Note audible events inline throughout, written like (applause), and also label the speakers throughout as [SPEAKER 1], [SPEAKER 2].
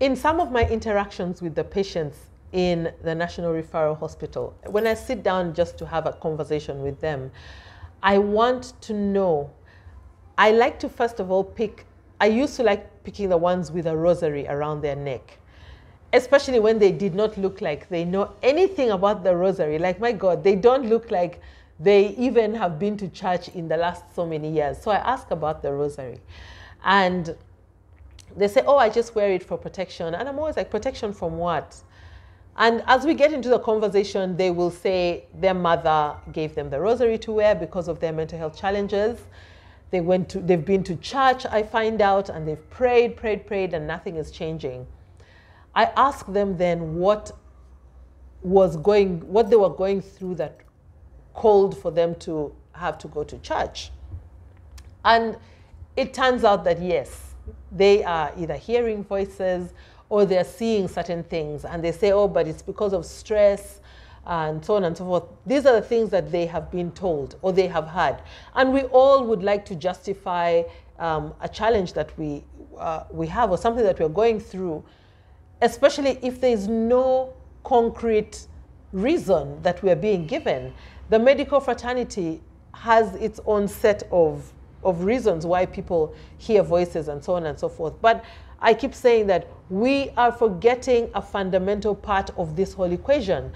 [SPEAKER 1] In some of my interactions with the patients in the National Referral Hospital, when I sit down just to have a conversation with them, I want to know. I like to first of all pick, I used to like picking the ones with a rosary around their neck, especially when they did not look like they know anything about the rosary. Like, my God, they don't look like they even have been to church in the last so many years. So I ask about the rosary. And they say, Oh, I just wear it for protection. And I'm always like, Protection from what? And as we get into the conversation, they will say their mother gave them the rosary to wear because of their mental health challenges. They went to, they've been to church, I find out, and they've prayed, prayed, prayed, and nothing is changing. I ask them then what was going, what they were going through that called for them to have to go to church. And it turns out that yes, they are either hearing voices or they're seeing certain things and they say, oh, but it's because of stress and so on and so forth. These are the things that they have been told or they have had. And we all would like to justify um, a challenge that we, uh, we have or something that we're going through, especially if there's no concrete reason that we're being given. The medical fraternity has its own set of, of reasons why people hear voices and so on and so forth. But I keep saying that we are forgetting a fundamental part of this whole equation.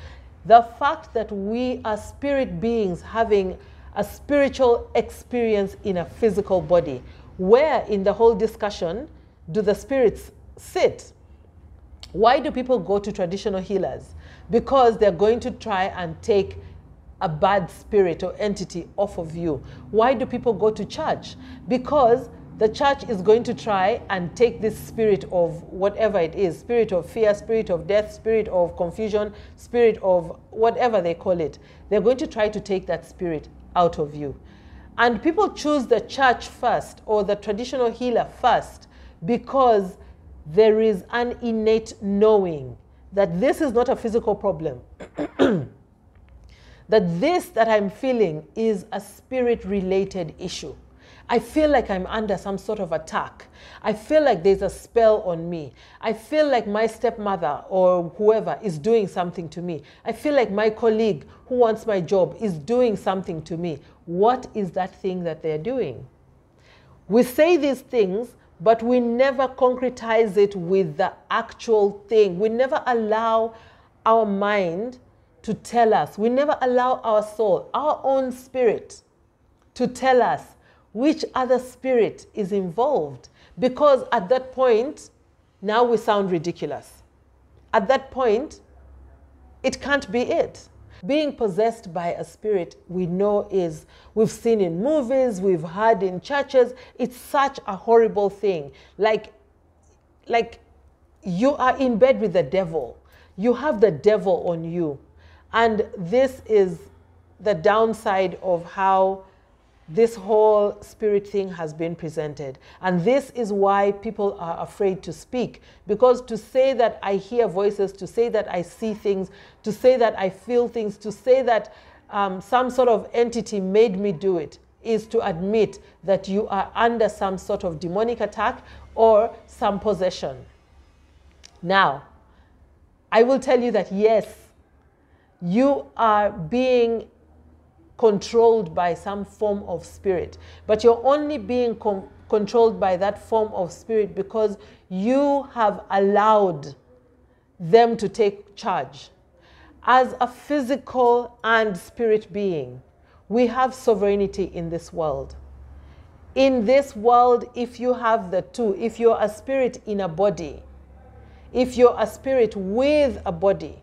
[SPEAKER 1] The fact that we are spirit beings having a spiritual experience in a physical body. Where in the whole discussion do the spirits sit? Why do people go to traditional healers? Because they're going to try and take a bad spirit or entity off of you. Why do people go to church? Because the church is going to try and take this spirit of whatever it is spirit of fear, spirit of death, spirit of confusion, spirit of whatever they call it. They're going to try to take that spirit out of you. And people choose the church first or the traditional healer first because there is an innate knowing that this is not a physical problem. (clears throat) that this that I'm feeling is a spirit related issue. I feel like I'm under some sort of attack. I feel like there's a spell on me. I feel like my stepmother or whoever is doing something to me. I feel like my colleague who wants my job is doing something to me. What is that thing that they're doing? We say these things, but we never concretize it with the actual thing. We never allow our mind to tell us. We never allow our soul, our own spirit, to tell us which other spirit is involved. Because at that point, now we sound ridiculous. At that point, it can't be it. Being possessed by a spirit, we know is, we've seen in movies, we've heard in churches, it's such a horrible thing. Like, like you are in bed with the devil. You have the devil on you. And this is the downside of how this whole spirit thing has been presented. And this is why people are afraid to speak. Because to say that I hear voices, to say that I see things, to say that I feel things, to say that um, some sort of entity made me do it, is to admit that you are under some sort of demonic attack or some possession. Now, I will tell you that yes, you are being controlled by some form of spirit. But you're only being controlled by that form of spirit because you have allowed them to take charge. As a physical and spirit being, we have sovereignty in this world. In this world, if you have the two, if you're a spirit in a body, if you're a spirit with a body,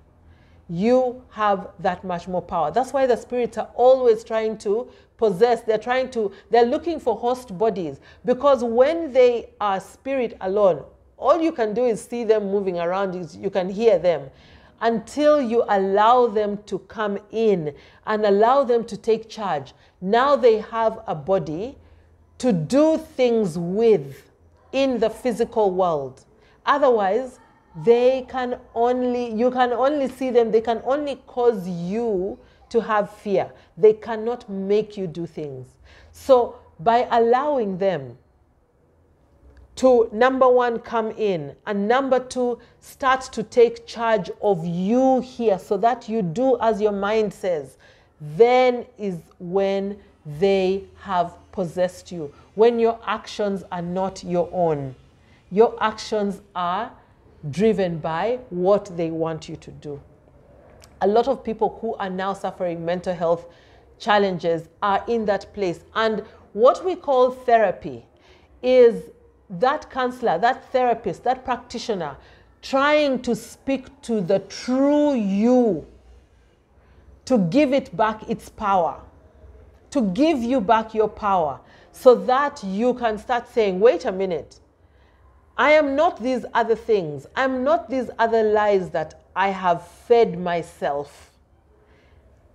[SPEAKER 1] you have that much more power. That's why the spirits are always trying to possess, they're trying to, they're looking for host bodies because when they are spirit alone, all you can do is see them moving around, you can hear them until you allow them to come in and allow them to take charge. Now they have a body to do things with in the physical world. Otherwise, they can only, you can only see them, they can only cause you to have fear. They cannot make you do things. So by allowing them to number one, come in, and number two, start to take charge of you here so that you do as your mind says. Then is when they have possessed you, when your actions are not your own. Your actions are driven by what they want you to do. A lot of people who are now suffering mental health challenges are in that place. And what we call therapy is that counselor, that therapist, that practitioner trying to speak to the true you, to give it back its power, to give you back your power, so that you can start saying, wait a minute, I am not these other things. I'm not these other lies that I have fed myself.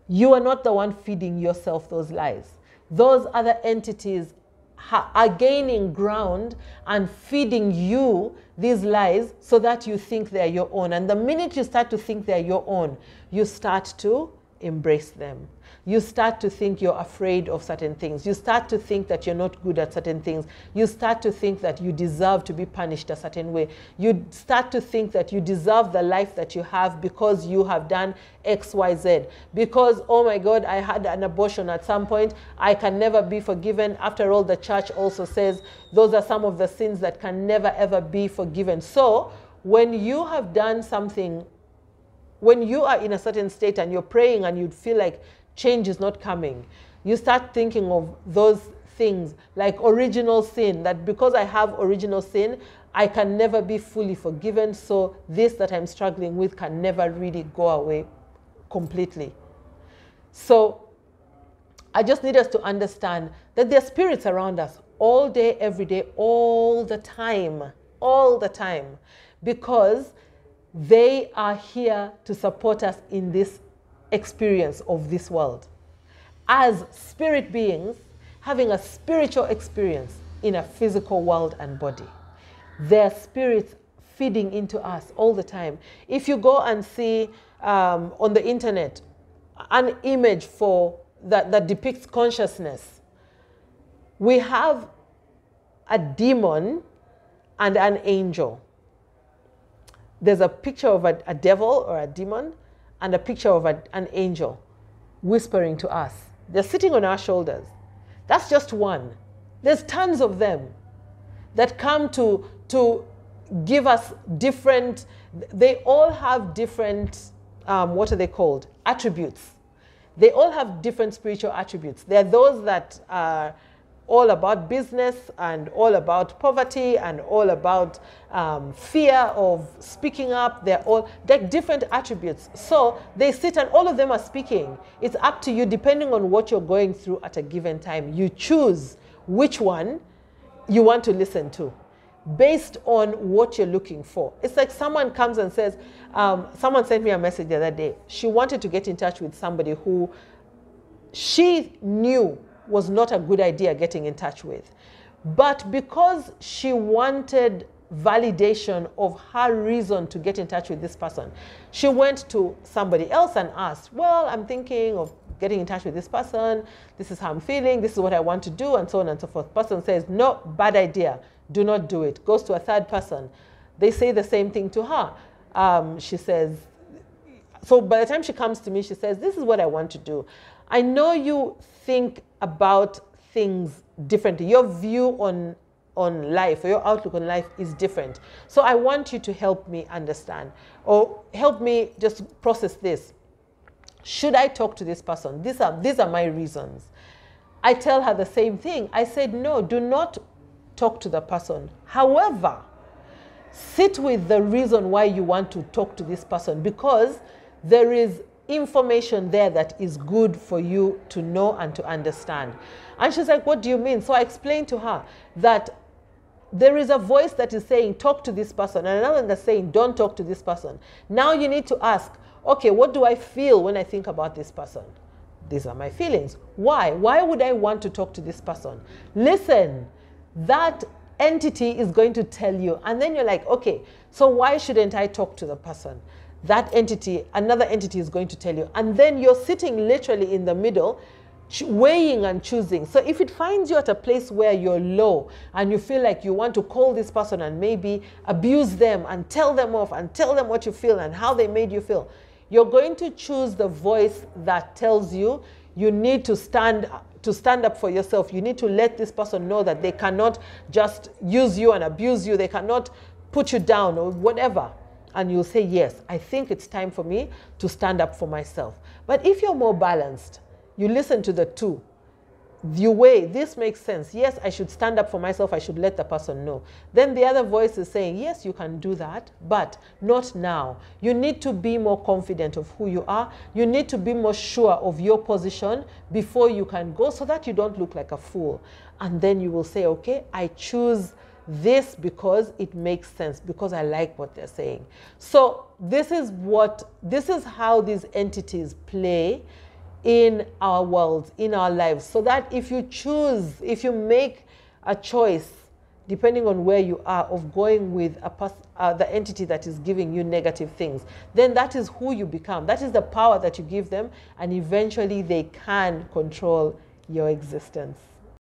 [SPEAKER 1] You are not the one feeding yourself those lies. Those other entities are gaining ground and feeding you these lies so that you think they're your own. And the minute you start to think they're your own, you start to embrace them you start to think you're afraid of certain things. You start to think that you're not good at certain things. You start to think that you deserve to be punished a certain way. You start to think that you deserve the life that you have because you have done X, Y, Z. Because, oh my God, I had an abortion at some point. I can never be forgiven. After all, the church also says those are some of the sins that can never, ever be forgiven. So, when you have done something when you are in a certain state and you're praying and you feel like change is not coming. You start thinking of those things like original sin, that because I have original sin, I can never be fully forgiven. So this that I'm struggling with can never really go away completely. So I just need us to understand that there are spirits around us all day, every day, all the time, all the time, because they are here to support us in this experience of this world. As spirit beings, having a spiritual experience in a physical world and body. Their spirits feeding into us all the time. If you go and see um, on the internet an image for that, that depicts consciousness, we have a demon and an angel. There's a picture of a, a devil or a demon, and a picture of a, an angel whispering to us. They're sitting on our shoulders. That's just one. There's tons of them that come to, to give us different, they all have different, um, what are they called? Attributes. They all have different spiritual attributes. There are those that are all about business and all about poverty and all about um, fear of speaking up. They're all like different attributes. So they sit and all of them are speaking. It's up to you, depending on what you're going through at a given time. You choose which one you want to listen to based on what you're looking for. It's like someone comes and says, um, someone sent me a message the other day. She wanted to get in touch with somebody who she knew was not a good idea getting in touch with. But because she wanted validation of her reason to get in touch with this person, she went to somebody else and asked, Well, I'm thinking of getting in touch with this person. This is how I'm feeling. This is what I want to do, and so on and so forth. Person says, No, bad idea. Do not do it. Goes to a third person. They say the same thing to her. Um, she says, so by the time she comes to me, she says, This is what I want to do. I know you think about things differently. Your view on on life or your outlook on life is different. So I want you to help me understand or help me just process this. Should I talk to this person? These are these are my reasons. I tell her the same thing. I said, no, do not talk to the person. However, sit with the reason why you want to talk to this person because there is information there that is good for you to know and to understand. And she's like, What do you mean? So I explained to her that there is a voice that is saying, Talk to this person, and another that's saying, Don't talk to this person. Now you need to ask, Okay, what do I feel when I think about this person? These are my feelings. Why? Why would I want to talk to this person? Listen, that entity is going to tell you. And then you're like, okay, so why shouldn't I talk to the person? That entity, another entity is going to tell you. And then you're sitting literally in the middle weighing and choosing. So if it finds you at a place where you're low and you feel like you want to call this person and maybe abuse them and tell them off and tell them what you feel and how they made you feel, you're going to choose the voice that tells you you need to stand to stand up for yourself. You need to let this person know that they cannot just use you and abuse you. They cannot put you down or whatever. And you'll say, Yes, I think it's time for me to stand up for myself. But if you're more balanced, you listen to the two. You weigh, this makes sense. Yes, I should stand up for myself. I should let the person know. Then the other voice is saying, Yes, you can do that, but not now. You need to be more confident of who you are. You need to be more sure of your position before you can go so that you don't look like a fool. And then you will say, Okay, I choose this because it makes sense because I like what they're saying. So this is what this is how these entities play in our world, in our lives. So that if you choose, if you make a choice, depending on where you are, of going with uh, the entity that is giving you negative things, then that is who you become. That is the power that you give them, and eventually they can control your existence.